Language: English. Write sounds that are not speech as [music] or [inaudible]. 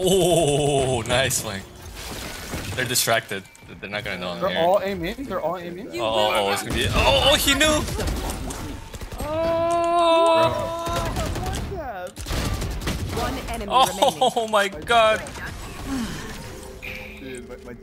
Oh, nice one! They're distracted. They're not gonna know They're all aiming. They're all aiming. Oh, oh, oh, it's gonna be. Oh, oh, he knew. Oh, oh [laughs] One enemy remaining. oh my god. Dude, my, my